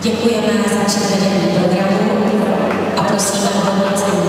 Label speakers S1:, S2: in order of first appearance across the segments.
S1: Děkujeme za předvedení programu a prosíme o hodnocení.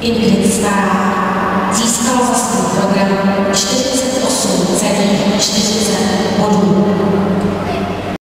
S1: Ingrid Stará získala za svůj program 48,40 bodů.